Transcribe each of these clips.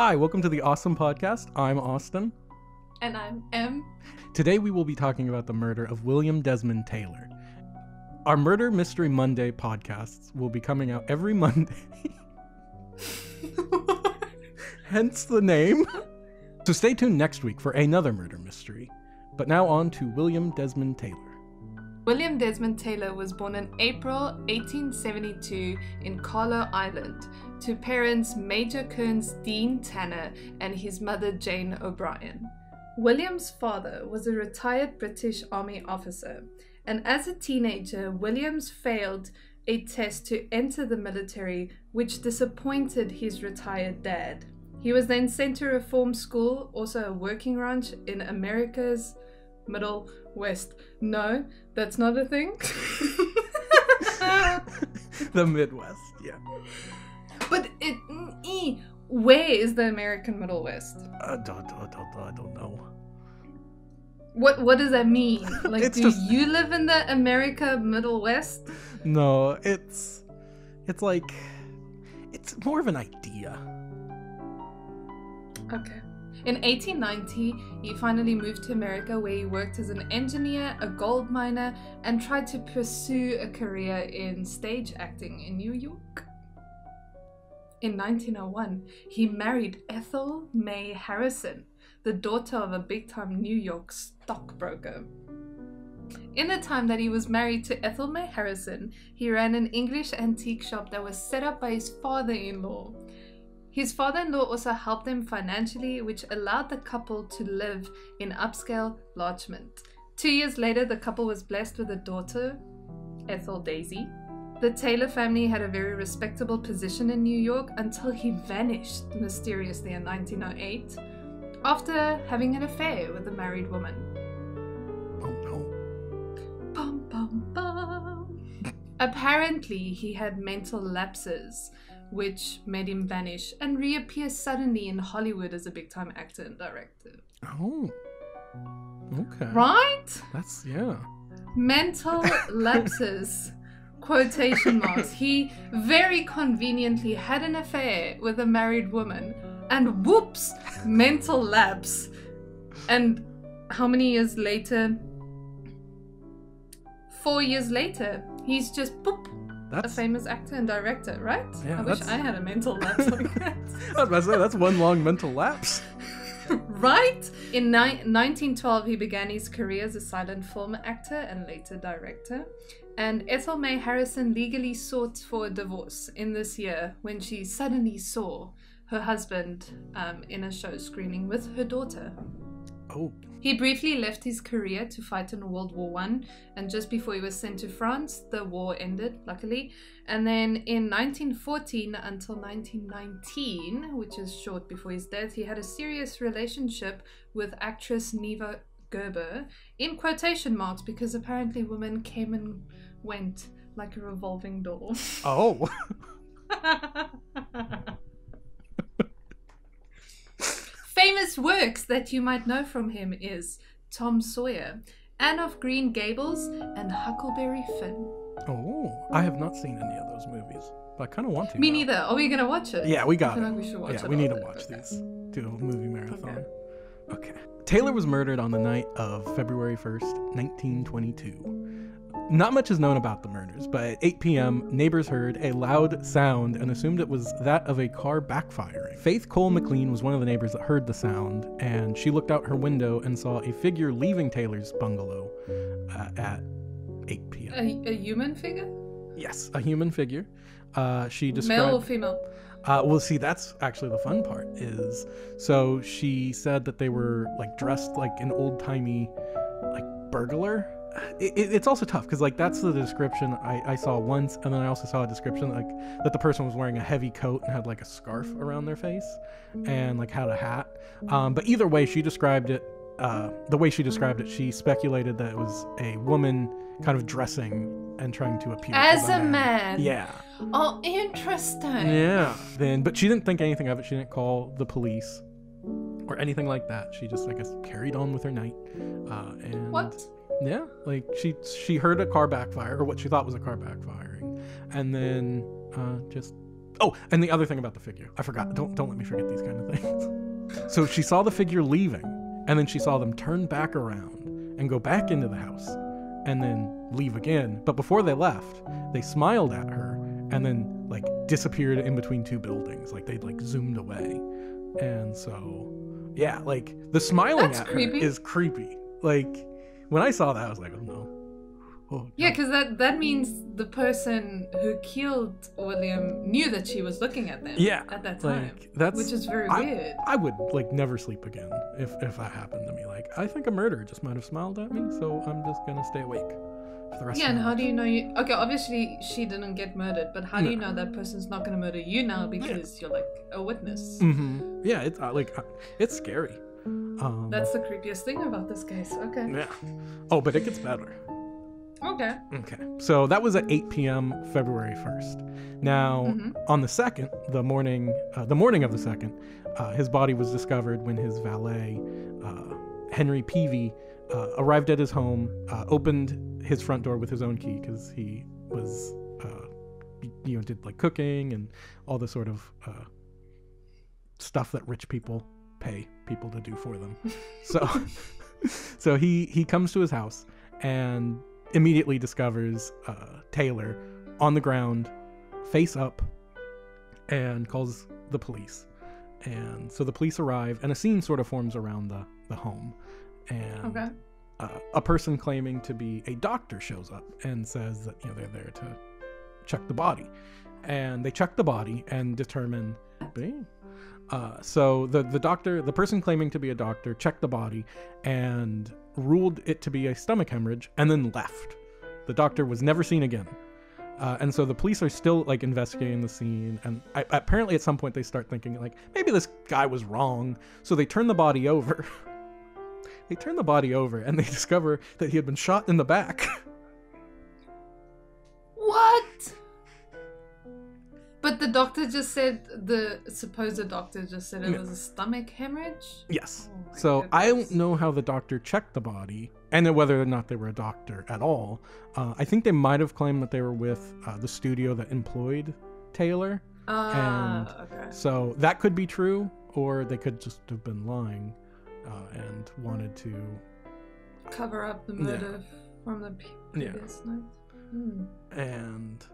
Hi, welcome to the Ausem Podcast. I'm Austin. And I'm Em. Today we will be talking about the murder of William Desmond Taylor. Our Murder Mystery Monday podcasts will be coming out every Monday. Hence the name. So stay tuned next week for another murder mystery. But now on to William Desmond Taylor. William Desmond Taylor was born in April 1872 in Carlow, Ireland to parents Major Kearns Deane-Tanner and his mother Jane O'Brien. William's father was a retired British Army officer, and as a teenager, Williams failed a test to enter the military, which disappointed his retired dad. He was then sent to reform school, also a working ranch in America's Middle West. No, that's not a thing. the Midwest, yeah. But it, mm, where is the American Middle West? Uh, don't, don't, don't, I don't know. What what does that mean? Like, do just- you live in the America Middle West? No, it's it's like it's more of an idea. Okay. In 1890, he finally moved to America where he worked as an engineer, a gold miner, and tried to pursue a career in stage acting in New York. In 1901, he married Ethel May Harrison, the daughter of a big time New York stockbroker. In the time that he was married to Ethel May Harrison, he ran an English antique shop that was set up by his father in law. His father in law also helped them financially, which allowed the couple to live in upscale Larchmont. Two years later, the couple was blessed with a daughter, Ethel Daisy. The Taylor family had a very respectable position in New York until he vanished mysteriously in 1908 after having an affair with a married woman. Oh no. Bum, bum, bum. Apparently, he had mental lapses, which made him vanish and reappear suddenly in Hollywood as a big time actor and director. Oh. Okay. Right? That's yeah. Mental lapses. Quotation marks. He very conveniently had an affair with a married woman, and whoops, mental lapse. And how many years later? Four years later, he's just boop, a famous actor and director, right? Yeah, I wish that's- I had a mental lapse like that. I was about to say that's one long mental lapse. right? In ni- 1912, he began his career as a silent film actor and later director. And Ethel May Harrison legally sought for a divorce in this year when she suddenly saw her husband um, in a show screening with her daughter. Oh. He briefly left his career to fight in World War One, and just before he was sent to France, the war ended, luckily. And then in 1914 until 1919, which is short before his death, he had a serious relationship with actress Neva Gerber, in quotation marks, because apparently women came and went like a revolving door. Oh. Famous works that you might know from him is Tom Sawyer, Anne of Green Gables, and Huckleberry Finn. Oh. I have not seen any of those movies, but I kind of want to. Me now. neither. Are we gonna watch it? Yeah, we I got feel it. like we should watch yeah, it we need to watch Okay. these. Do a movie marathon. Okay. Taylor was murdered on the night of February 1st, 1922. Not much is known about the murders, but at 8 p.m., neighbors heard a loud sound and assumed it was that of a car backfiring. Faith Cole MacLean was one of the neighbors that heard the sound, and she looked out her window and saw a figure leaving Taylor's bungalow uh, at 8 p.m. A, a human figure? Yes, a human figure. Uh, she Male or female? Uh, well, see, that's actually the fun part. Is so she said that they were like dressed like an old timey, like burglar. It, it- it's also tough because like that's the description I, I saw once, and then I also saw a description like that the person was wearing a heavy coat and had like a scarf around their face, and like had a hat. Um, but either way, she described it. Uh, the way she described it, she speculated that it was a woman kind of dressing and trying to appear As a man. Yeah. Oh, interesting. Yeah. Then, but she didn't think anything of it. She didn't call the police or anything like that. She just, I guess, carried on with her night. Uh, and What? Yeah, like she she heard a car backfire or what she thought was a car backfiring, and then uh, just Oh, and the other thing about the figure, I forgot. Don't don't let me forget these kind of things. so she saw the figure leaving, and then she saw them turn back around and go back into the house, and then leave again. But before they left, they smiled at her and then like disappeared in between two buildings, like they'd like zoomed away. And so, yeah, like the smiling That's at creepy. her is creepy. Like when I saw that, I was like, oh no. Oh, Yeah, because that that means the person who killed William knew that she was looking at them. Yeah, at that time, like that's which is very I- weird. I would like never sleep again if if that happened to me. Like I think a murderer just might have smiled at me, so I'm just gonna stay awake for the rest. Yeah, and how do you know you? Okay, obviously she didn't get murdered, but how do you know that person's not gonna murder you now because you're like a witness? Mhm. Yeah, it's uh, like uh, it's scary. Um, That's the creepiest thing about this case. Okay. yeah. Oh, but it gets better. Okay. Okay. So that was at 8 p.m. February 1st. Now, Mhm. on the second, the morning, uh, the morning of the second, uh, his body was discovered when his valet, uh, Henry Peavey, uh, arrived at his home, uh, opened his front door with his own key because he was, uh, you know, did like cooking and all the sort of uh, stuff that rich people pay people to do for them. so, so he he comes to his house and immediately discovers uh, Taylor on the ground, face up, and calls the police. And so the police arrive, and a scene sort of forms around the, the home. And Okay. uh, a person claiming to be a doctor shows up and says that you know they're there to check the body, and they check the body and determine. Bing. Uh, so the the doctor, the person claiming to be a doctor, checked the body and ruled it to be a stomach hemorrhage, and then left. The doctor was never seen again. Uh, and so the police are still like investigating the scene, and I, apparently at some point they start thinking like maybe this guy was wrong. So they turn the body over. they turn the body over, and they discover that he had been shot in the back. What? But the doctor just said the supposed doctor just said it Yeah. was a stomach hemorrhage. yes. Oh So I don't know how the doctor checked the body, and whether or not they were a doctor at all. Uh, I think they might have claimed that they were with uh, the studio that employed Taylor. Ah, okay. So that could be true, or they could just have been lying uh, and wanted to. Cover up the Yeah. murder from the pre- Yeah. previous night. Hmm. And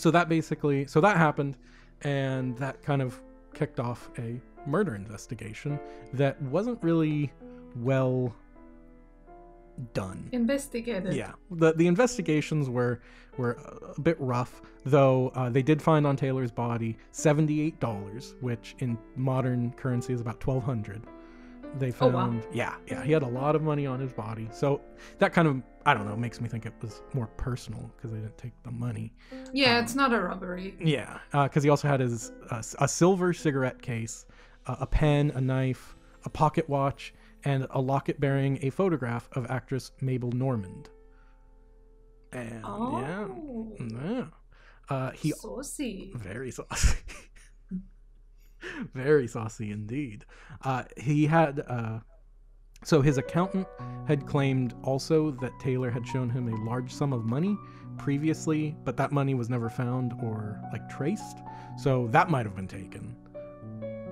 so that basically, so that happened, and that kind of kicked off a murder investigation that wasn't really well done. Investigated. Yeah, the the investigations were were a bit rough, though. Uh, they did find on Taylor's body seventy eight dollars, which in modern currency is about twelve hundred. They Oh, found, wow. yeah, yeah, he had a lot of money on his body, so that kind of, I don't know, makes me think it was more personal because they didn't take the money. Yeah, Um, it's not a robbery. Yeah, because he also had his uh, a silver cigarette case, uh, a pen, a knife, a pocket watch, and a locket bearing a photograph of actress Mabel Normand. And yeah, Oh, yeah, uh, he saucy. very saucy, very saucy indeed. Uh, he had. So his accountant had claimed also that Taylor had shown him a large sum of money previously, but that money was never found or like traced. So that might have been taken.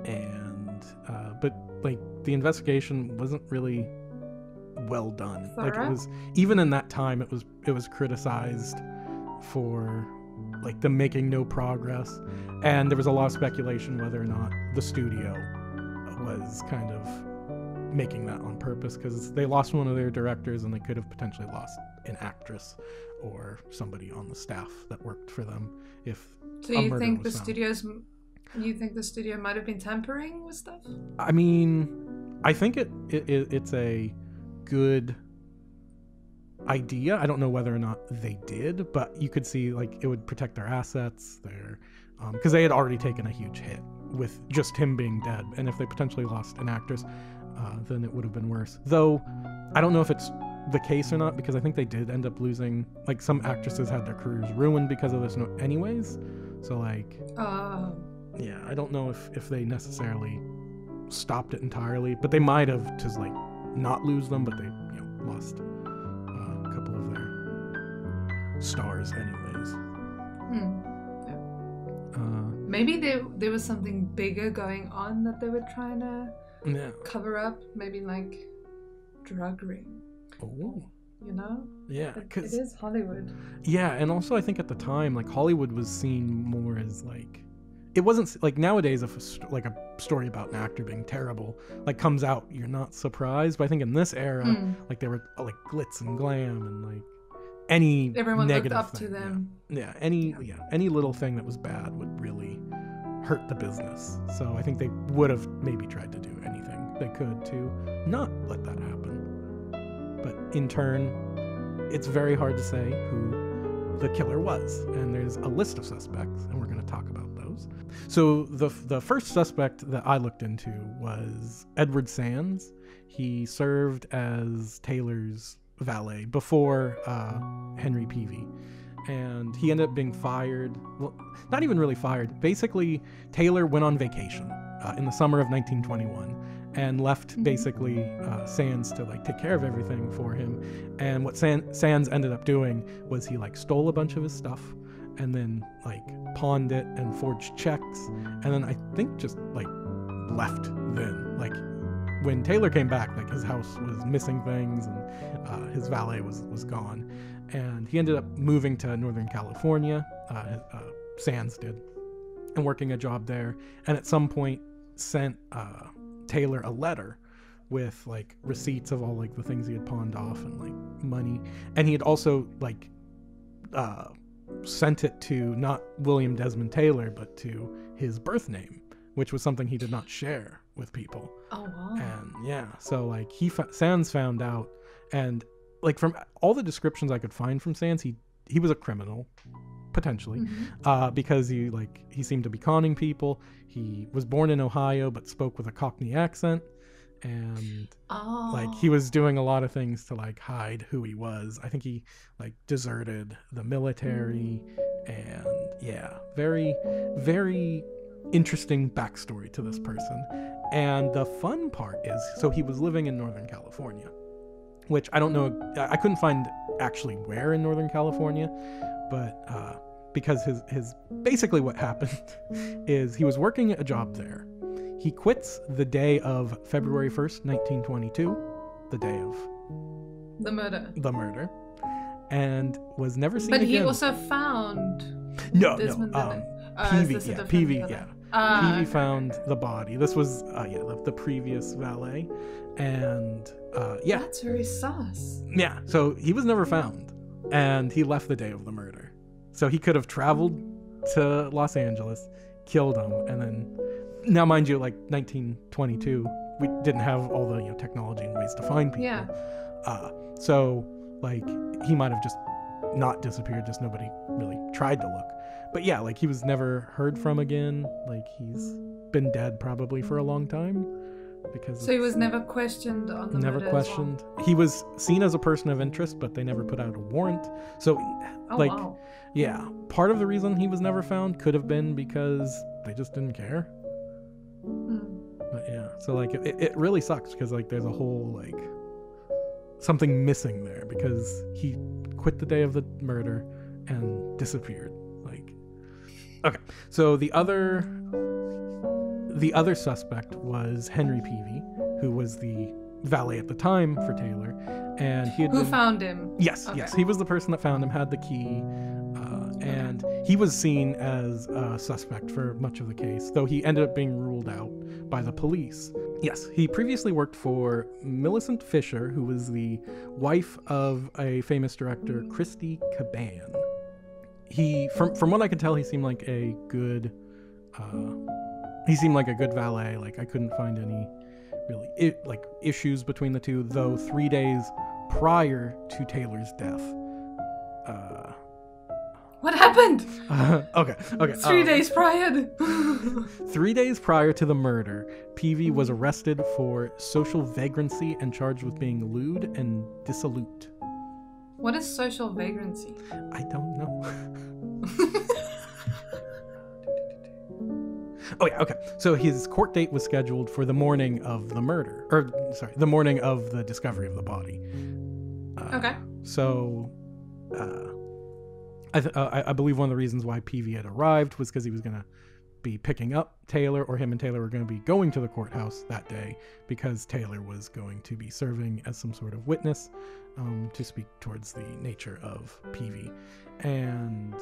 And uh, but like the investigation wasn't really well done. Like it was even in that time it was it was criticized for like them making no progress and there was a lot of speculation whether or not the studio was kind of making that on purpose because they lost one of their directors and they could have potentially lost an actress or somebody on the staff that worked for them if So you think the found. studios, you think the studio might have been tampering with stuff? I mean, I think it, it, it it's a good idea. I don't know whether or not they did, but you could see like it would protect their assets, their um, because they had already taken a huge hit with just him being dead, and if they potentially lost an actress, uh, then it would have been worse. Though I don't know if it's the case or not because I think they did end up losing like some actresses had their careers ruined because of this, no- anyways. So like Uh, yeah, I don't know if if they necessarily stopped it entirely, but they might have to like not lose them, but they you know lost uh, a couple of their stars anyways. hmm. Uh, Maybe there there was something bigger going on that they were trying to yeah. cover up. Maybe like drug ring. Oh. You know, Yeah, It- it because is Hollywood. yeah, and also I think at the time, like Hollywood was seen more as like, it wasn't like nowadays if a, st- like a story about an actor being terrible like comes out, you're not surprised. But I think in this era, Hmm. like there were uh, like glitz and glam and like any Everyone looked negative up to thing, yeah. them. Yeah, any yeah, any little thing that was bad would really hurt the business. So I think they would have maybe tried to do anything they could to not let that happen. But in turn, it's very hard to say who the killer was, and there's a list of suspects, and we're going to talk about those. So the the first suspect that I looked into was Edward Sands. He served as Taylor's valet before uh, Henry Peavey and he ended up being fired. Well, not even really fired. Basically, Taylor went on vacation uh, in the summer of 1921 and left Mhm. basically uh, Sands to like take care of everything for him. And what San- Sands ended up doing was he like stole a bunch of his stuff and then like pawned it and forged checks and then I think just like left then like when Taylor came back like his house was missing things and uh, his valet was was gone and he ended up moving to Northern California. Uh, uh, Sands did, and working a job there. And at some point, sent uh, Taylor a letter with like receipts of all like the things he had pawned off and like money. And he had also like uh, sent it to not William Desmond Taylor, but to his birth name, which was something he did not share with people. Oh wow. And yeah, so like he fa- Sands found out, and like from all the descriptions I could find from Sands, he he was a criminal, potentially, Mhm. uh, because he like he seemed to be conning people. He was born in Ohio but spoke with a Cockney accent, and Oh. like he was doing a lot of things to like hide who he was. I think he like deserted the military, and yeah, very very interesting backstory to this person. And the fun part is, so he was living in Northern California, which I don't know. I couldn't find actually where in Northern California, but uh, because his his basically what happened is he was working a job there. He quits the day of February 1st, 1922, the day of the murder. the murder, and was never seen But again. he also found no, Desmond no, um, Uh, Peavey, yeah, Peavey, yeah. Ah, Peavey found the body. This was, uh, yeah, the, the previous valet, and uh, yeah, That's very sus. yeah. So he was never found, and he left the day of the murder. So he could have traveled to Los Angeles, killed him, and then. Now, mind you, like 1922, we didn't have all the you know technology and ways to find people. Yeah. Uh, so like he might have just not disappeared, just nobody really tried to look. But yeah, like he was never heard from again. Like he's been dead probably for a long time because So he was never questioned on the never murder as well? questioned. He was seen as a person of interest, but they never put out a warrant. So Oh like wow. yeah, part of the reason he was never found could have been because they just didn't care. Hmm. But yeah, so like it, it really sucks because like there's a whole like something missing there because he quit the day of the murder and disappeared. Okay, so the other the other suspect was Henry Peavey, who was the valet at the time for Taylor, and he had Who been, found him? Yes, Okay. yes. He was the person that found him, had the key, uh, and he was seen as a suspect for much of the case, though he ended up being ruled out by the police. Yes, he previously worked for Millicent Fisher, who was the wife of a famous director, Christy Cabanne. He, from from what I could tell, he seemed like a good. Uh, he seemed like a good valet. Like I couldn't find any really it, like issues between the two. Though three days prior to Taylor's death. Uh, What happened? okay, okay. Three um, days prior. Three days prior to the murder, Peavey was arrested for social vagrancy and charged with being lewd and dissolute. What is social vagrancy? I don't know. oh yeah, okay. So his court date was scheduled for the morning of the murder, or sorry, the morning of the discovery of the body. Uh, Okay. So, uh, I, th- uh, I, I believe one of the reasons why Peavey had arrived was because he was going to be picking up Taylor, or him and Taylor were going to be going to the courthouse that day because Taylor was going to be serving as some sort of witness um, to speak towards the nature of Peavey. And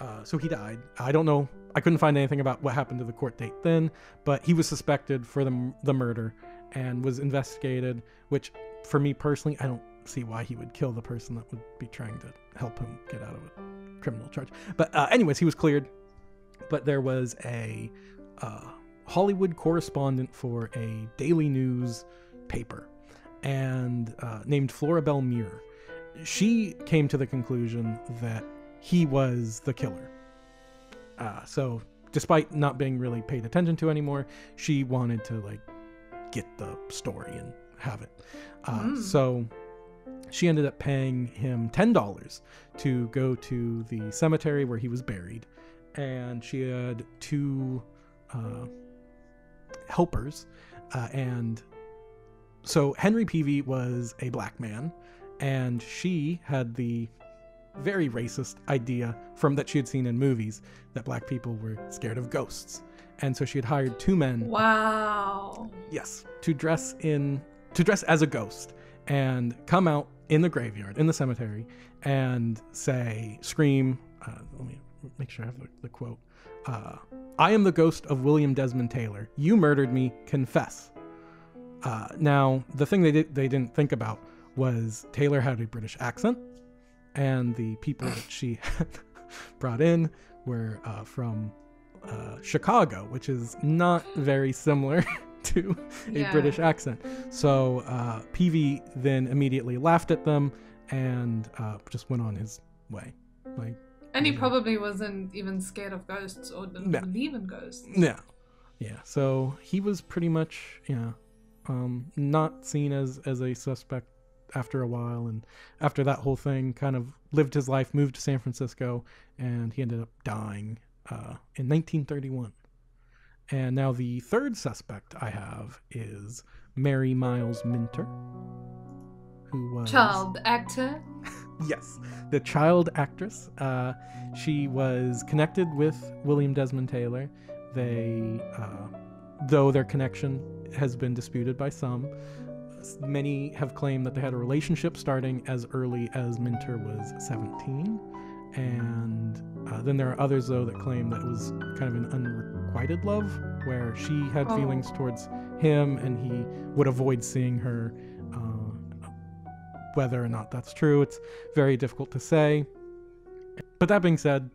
uh, so he died. I don't know. I couldn't find anything about what happened to the court date then, but he was suspected for the, the murder and was investigated, which for me personally, I don't see why he would kill the person that would be trying to help him get out of a criminal charge. But, uh, anyways, he was cleared but there was a uh, Hollywood correspondent for a daily news paper and uh, named Florabel Muir. She came to the conclusion that he was the killer. Uh, so, despite not being really paid attention to anymore, she wanted to like get the story and have it. Uh, mm. So, she ended up paying him ten dollars to go to the cemetery where he was buried and she had two uh, helpers. Uh, and so Henry Peavey was a black man, and she had the very racist idea from that she had seen in movies that black people were scared of ghosts. And so she had hired two men. Wow. Yes, to dress in to dress as a ghost and come out in the graveyard in the cemetery and say scream uh, let me make sure I have the, the quote. Uh, I am the ghost of William Desmond Taylor. You murdered me. Confess. Uh, now, the thing they did they didn't think about was Taylor had a British accent, and the people that she had brought in were uh, from uh, Chicago, which is not very similar to a yeah. British accent. So uh, Peavey then immediately laughed at them and uh, just went on his way. Like and he probably wasn't even scared of ghosts or didn't yeah. believe in ghosts. Yeah. Yeah. So he was pretty much, yeah, um, not seen as, as a suspect after a while. And after that whole thing, kind of lived his life, moved to San Francisco, and he ended up dying uh, in 1931. And now the third suspect I have is Mary Miles Minter, who was child actor. yes, the child actress. Uh, she was connected with William Desmond Taylor. They, uh, though their connection has been disputed by some, many have claimed that they had a relationship starting as early as Minter was 17. And uh, then there are others, though, that claim that it was kind of an unrequited love, where she had oh. feelings towards him and he would avoid seeing her whether or not that's true, it's very difficult to say. But that being said,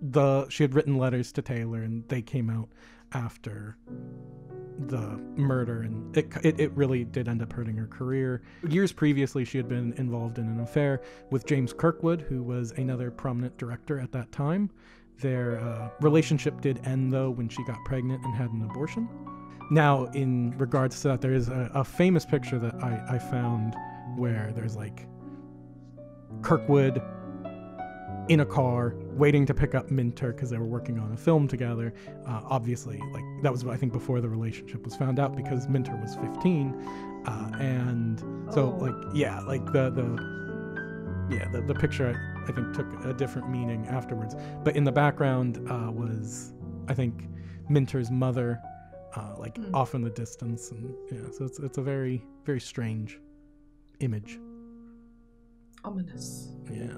the she had written letters to Taylor, and they came out after the murder, and it, it, it really did end up hurting her career. Years previously, she had been involved in an affair with James Kirkwood, who was another prominent director at that time. Their uh, relationship did end, though, when she got pregnant and had an abortion. Now, in regards to that, there is a, a famous picture that I, I found where there's like Kirkwood in a car waiting to pick up Minter because they were working on a film together. Uh, obviously, like that was I think before the relationship was found out because Minter was 15, uh, and so oh. like yeah, like the the yeah the, the picture I, I, think took a different meaning afterwards. But in the background uh, was I think Minter's mother, uh, like mm. off in the distance, and yeah, so it's it's a very very strange image. Ominous. Yeah.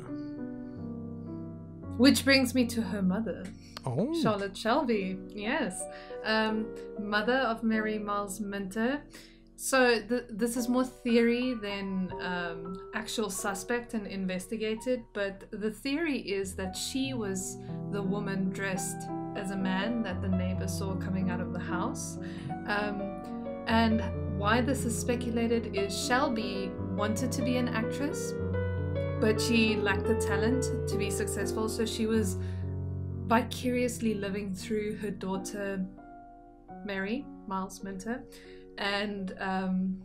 Which brings me to her mother, oh. Charlotte Shelby. Yes, um, mother of Mary Miles Minter. So th- this is more theory than um, actual suspect and investigated. But the theory is that she was the woman dressed as a man that the neighbor saw coming out of the house, um, and why this is speculated is Shelby wanted to be an actress, but she lacked the talent to be successful, so she was vicariously living through her daughter, Mary Miles Minter. And um,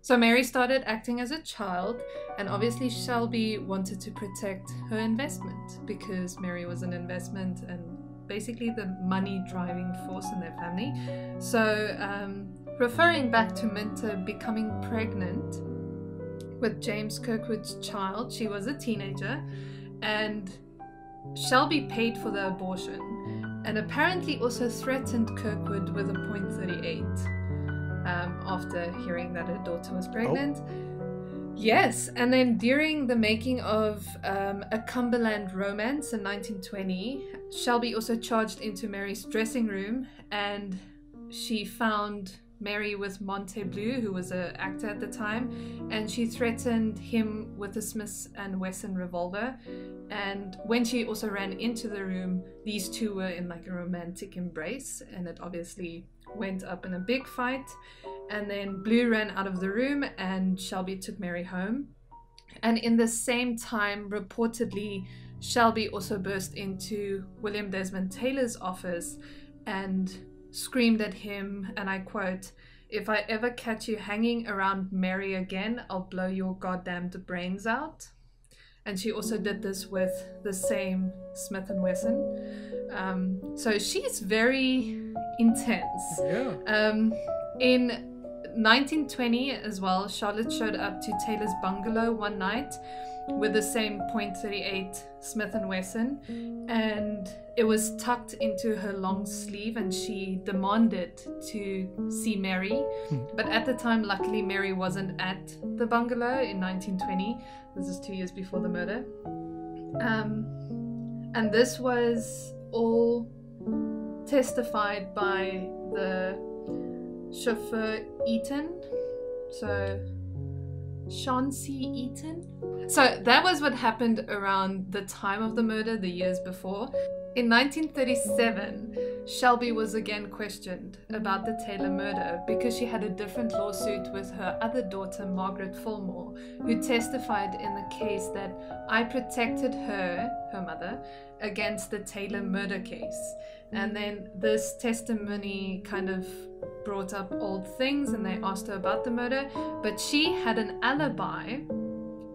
so Mary started acting as a child, and obviously Shelby wanted to protect her investment because Mary was an investment and basically the money driving force in their family. So um, Referring back to Minter becoming pregnant with James Kirkwood's child, she was a teenager, and Shelby paid for the abortion and apparently also threatened Kirkwood with a .38 um, after hearing that her daughter was pregnant. Yes, and then during the making of um, A Cumberland Romance in 1920, Shelby also charged into Mary's dressing room and she found Mary with Monte Blue, who was an actor at the time, and she threatened him with a Smith and Wesson revolver. And when she also ran into the room, these two were in like a romantic embrace, and it obviously went up in a big fight. And then Blue ran out of the room, and Shelby took Mary home. And in the same time, reportedly, Shelby also burst into William Desmond Taylor's office and screamed at him, and I quote, If I ever catch you hanging around Mary again, I'll blow your goddamned brains out. And she also did this with the same Smith and Wesson. Um, so she's very intense. Yeah. Um, in 1920 as well, Charlotte showed up to Taylor's bungalow one night with the same .38 Smith and Wesson, and it was tucked into her long sleeve, and she demanded to see Mary. But at the time, luckily, Mary wasn't at the bungalow in 1920. This is two years before the murder. Um, and this was all testified by the chauffeur Eaton. So, Chauncey Eaton. So, that was what happened around the time of the murder, the years before. In 1937, Shelby was again questioned about the Taylor murder because she had a different lawsuit with her other daughter, Margaret Fulmore, who testified in the case that I protected her, her mother, against the Taylor murder case. And then this testimony kind of brought up old things and they asked her about the murder, but she had an alibi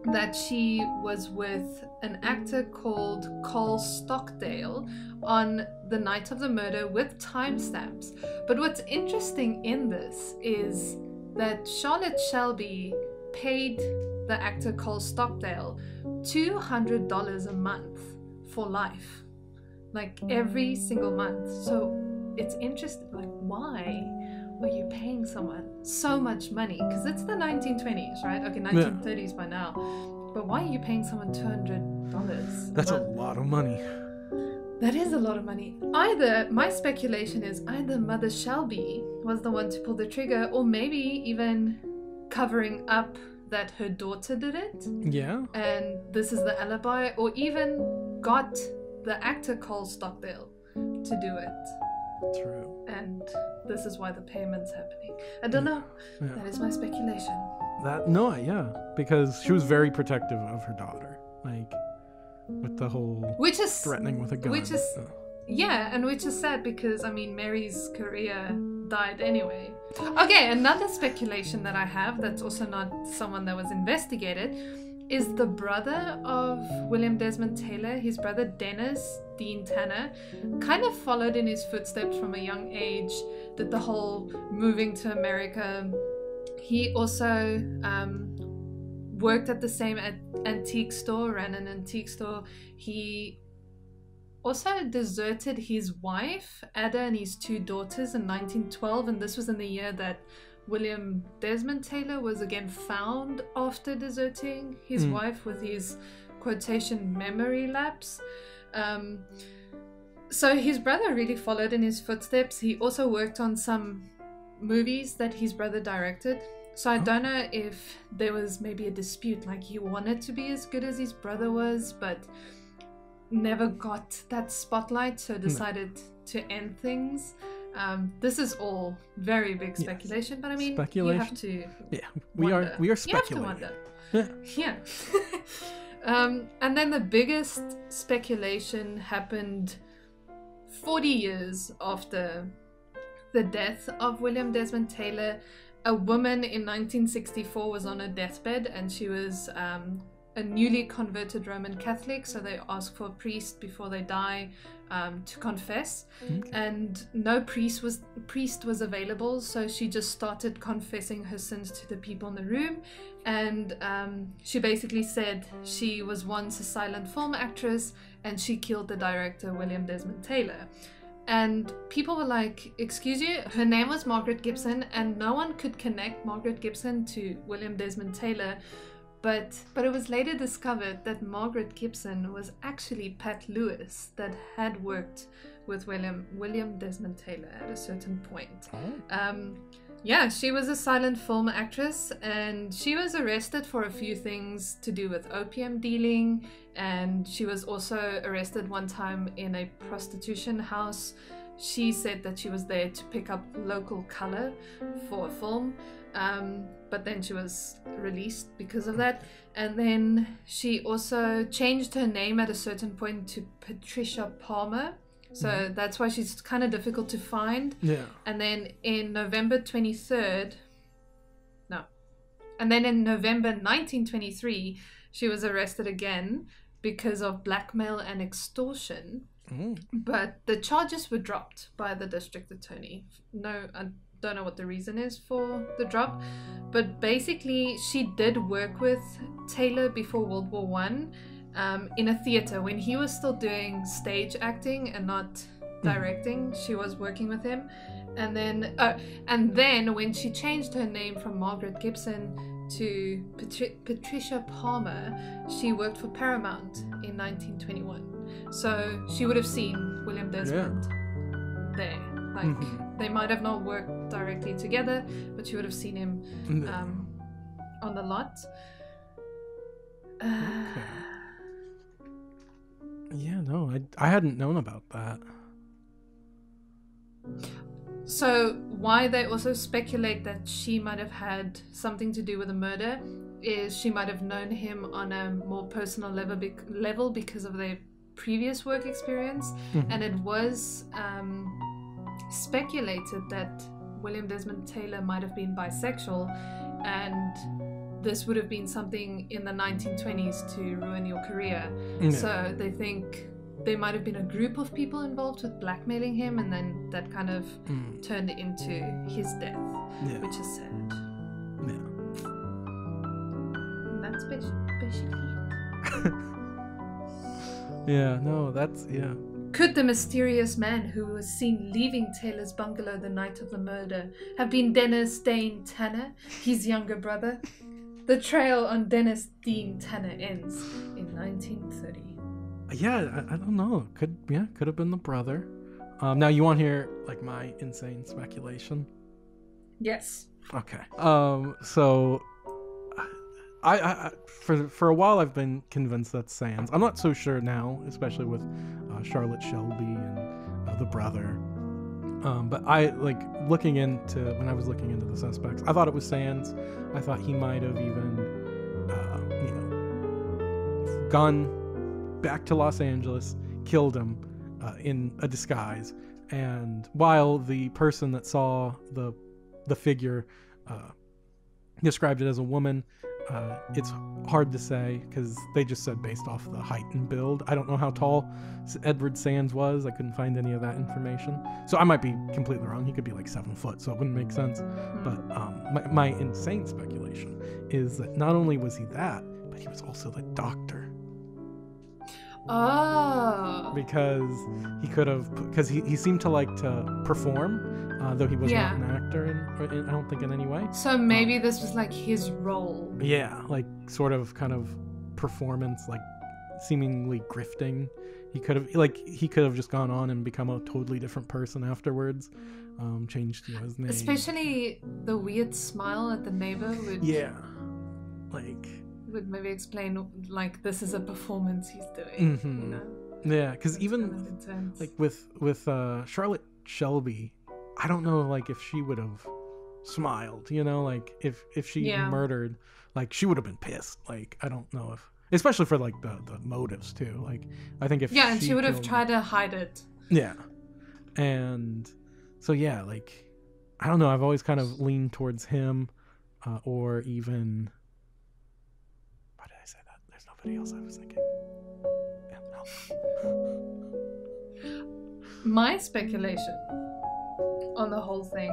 that she was with an actor called Carl Stockdale on the night of the murder with timestamps. But what's interesting in this is that Charlotte Shelby paid the actor Carl Stockdale $200 a month for life, like every single month. So it's interesting, like, why? Are you paying someone so much money? Because it's the 1920s, right? Okay, 1930s by now. But why are you paying someone $200? That's a lot of money. That is a lot of money. Either, my speculation is either Mother Shelby was the one to pull the trigger, or maybe even covering up that her daughter did it, Yeah. and this is the alibi, or even got the actor Carl Stockdale to do it, True. And this is why the payment's happening. I don't mm. know. Yeah. That is my speculation. That no, yeah, because she was very protective of her daughter, like with the whole Which is threatening with a gun. Which is Yeah, and which is sad because I mean Mary's career died anyway. Okay, another speculation that I have that's also not someone that was investigated is the brother of William Desmond Taylor, his brother Dennis Deane-Tanner, kind of followed in his footsteps from a young age, did the whole moving to America. He also um, worked at the same an- antique store, ran an antique store. He also deserted his wife, Ada, and his two daughters in 1912, and this was in the year that William Desmond Taylor was again found after deserting his Mm. wife with his quotation memory lapse. Um, so his brother really followed in his footsteps. He also worked on some movies that his brother directed. So I Oh. don't know if there was maybe a dispute, like he wanted to be as good as his brother was, but never got that spotlight, so decided to end things. Um, this is all very big Yes. speculation, but I mean, Speculation? you have to yeah, we are we are You have to speculating. wonder. Yeah. Yeah. um, and then the biggest speculation happened 40 years after the death of William Desmond Taylor. A woman in 1964 was on her deathbed and she was um, a newly converted Roman Catholic, so they ask for a priest before they die um, to confess. Okay. And no priest was priest was available, so she just started confessing her sins to the people in the room. And um, she basically said she was once a silent film actress and she killed the director William Desmond Taylor. And people were like, Excuse you? Her name was Margaret Gibson, and no one could connect Margaret Gibson to William Desmond Taylor. But but it was later discovered that Margaret Gibson was actually Pat Lewis that had worked with William William Desmond Taylor at a certain point. Oh. Um, yeah, she was a silent film actress and she was arrested for a few things to do with opium dealing. And she was also arrested one time in a prostitution house. She said that she was there to pick up local color for a film. Um, but then she was released because of that. And then she also changed her name at a certain point to Patricia Palmer. So that's why she's kind of difficult to find. Yeah. And then in November 23rd, no. And then in November 1923, she was arrested again because of blackmail and extortion. Mm. But the charges were dropped by the district attorney. No, I don't know what the reason is for the drop. But basically, she did work with Taylor before World War One um, in a theater when he was still doing stage acting and not directing. She was working with him, and then uh, and then when she changed her name from Margaret Gibson to Patri- Patricia Palmer, she worked for Paramount in 1921. So she would have seen William Desmond there. Like Mhm. they might have not worked directly together, but she would have seen him um, on the lot. Uh, Okay. Yeah, no, I, I hadn't known about that. So, why they also speculate that she might have had something to do with the murder is she might have known him on a more personal level, level because of their previous work experience. Mhm. And it was um, speculated that William Desmond Taylor might have been bisexual, and this would have been something in the 1920s to ruin your career. So they think there might have been a group of people involved with blackmailing him, and then that kind of Mm. turned into his death, Yeah. which is sad. Yeah. And that's basically. Yeah, no, that's yeah. Could the mysterious man who was seen leaving Taylor's bungalow the night of the murder have been Dennis Dane Tanner, his younger brother? The trail on Dennis Deane-Tanner ends in 1930. Yeah, I, I don't know. Could yeah, could have been the brother. Um, now you want to hear like my insane speculation? Yes. Okay. Um. So, I, I, for for a while I've been convinced that's Sands. I'm not so sure now, especially with uh, Charlotte Shelby and uh, the brother. Um, but I like looking into when I was looking into the suspects. I thought it was Sands. I thought he might have even, uh, you know, gone back to Los Angeles, killed him uh, in a disguise, and while the person that saw the the figure uh, described it as a woman. Uh, it's hard to say because they just said based off the height and build. I don't know how tall Edward Sands was. I couldn't find any of that information. So I might be completely wrong. He could be like seven foot, so it wouldn't make sense. But um, my, my insane speculation is that not only was he that, but he was also the doctor Oh. because he could have because he, he seemed to like to perform, uh, though he was Yeah. not an actor. In, in, I don't think in any way. So maybe this was like his role. Yeah, like sort of kind of performance, like seemingly grifting. He could have like he could have just gone on and become a totally different person afterwards. Um, changed you know, his name. Especially the weird smile at the neighbor would, yeah, like would maybe explain like this is a performance he's doing. Mhm. You know? yeah, because even kind of like with with uh, Charlotte Shelby, I don't know like if she would have smiled. You know, like if if she Yeah. murdered, like she would have been pissed. Like I don't know if. Especially for like the, the motives too. Like I think if yeah, and she would have tried to hide it. Yeah. And so yeah, like I don't know, I've always kind of leaned towards him uh, or even why did I say that? There's everybody else I was thinking. My speculation on the whole thing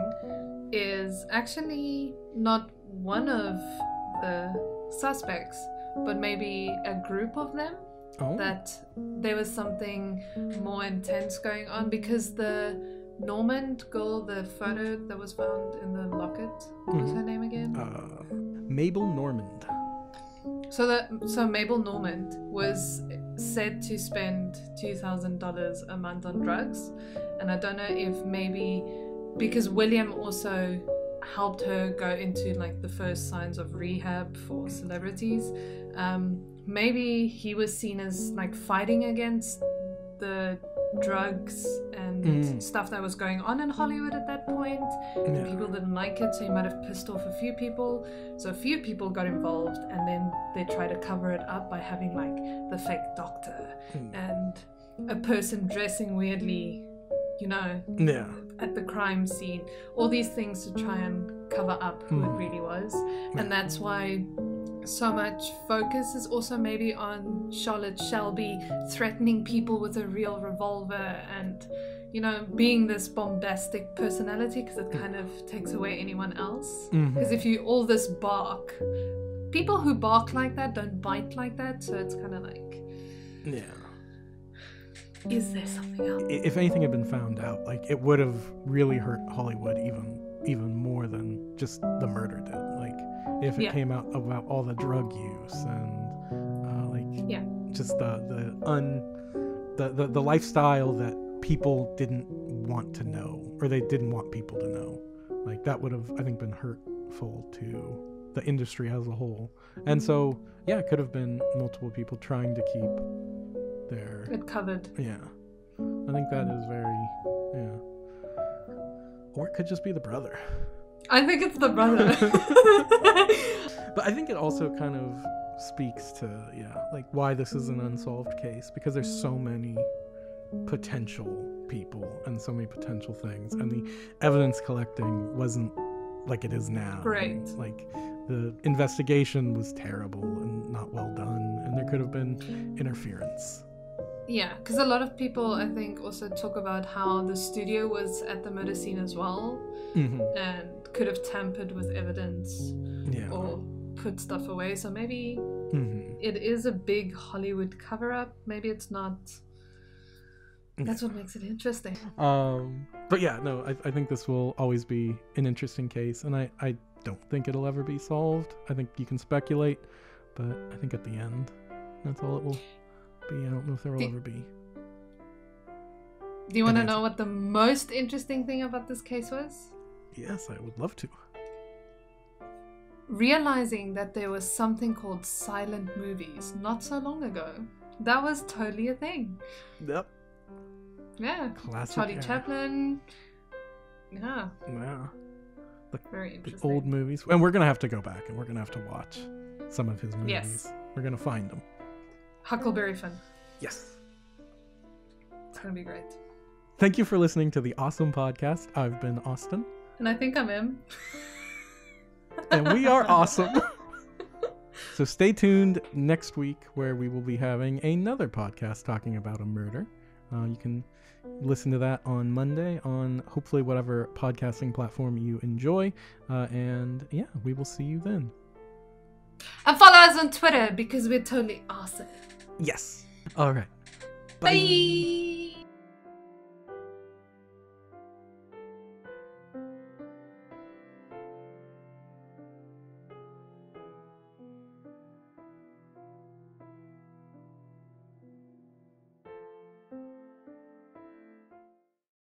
is actually not one of the suspects, but maybe a group of them. Oh, That there was something more intense going on because the Normand girl, the photo that was found in the locket, what was Mhm. her name again? uh, Mabel Normand. So that so Mabel Normand was said to spend two thousand dollars a month on drugs, and I don't know if maybe because William also helped her go into like the first signs of rehab for celebrities. Um, maybe he was seen as like fighting against the drugs and Mm. stuff that was going on in Hollywood at that point. Yeah. People didn't like it, so he might have pissed off a few people. So a few people got involved, and then they try to cover it up by having like the fake doctor Mm. and a person dressing weirdly, you know, Yeah. at the crime scene. All these things to try and cover up who it Mm. really was, and that's why so much focus is also maybe on Charlotte Shelby threatening people with a real revolver and you know being this bombastic personality because it kind of takes away anyone else mm-hmm. because if you all this bark people who bark like that don't bite like that so it's kind of like Yeah. is there something else If anything had been found out, like it would have really hurt Hollywood even even more than just the murder did. If it Yeah. came out about all the drug use and uh, like Yeah. just the the un the, the the lifestyle that people didn't want to know or they didn't want people to know. Like that would have I think been hurtful to the industry as a whole. And so yeah, it could have been multiple people trying to keep their it covered yeah. I think that is very yeah. Or it could just be the brother. I think it's the brother But I think it also kind of speaks to yeah, like why this is an unsolved case because there's so many potential people and so many potential things and the evidence collecting wasn't like it is now. Right. Like the investigation was terrible and not well done and there could have been interference. Yeah, because a lot of people, I think, also talk about how the studio was at the murder scene as well hmm and could have tampered with evidence Yeah. or put stuff away. So maybe hmm it is a big Hollywood cover up. Maybe it's not. That's what makes it interesting. Um, but yeah, no, I, I think this will always be an interesting case, and I, I don't think it'll ever be solved. I think you can speculate, but I think at the end, that's all it will be. I don't know if there will The- ever be. Do you want to know what the most interesting thing about this case was? Yes, I would love to. Realizing that there was something called silent movies not so long ago. That was totally a thing. Yep. Yeah. Classic. Charlie era. Chaplin. Yeah, Yeah. very interesting. The old movies, and we're gonna have to go back and we're gonna have to watch some of his movies. Yes. We're gonna find them. Huckleberry Finn. Yes. It's gonna be great. Thank you for listening to the Ausem podcast. I've been Austin, And I think I'm Em. and we are awesome. So stay tuned next week where we will be having another podcast talking about a murder. Uh, you can listen to that on Monday on hopefully whatever podcasting platform you enjoy. Uh, and yeah, we will see you then. And follow us on Twitter because we're totally awesome. Yes. All right. Bye. Bye.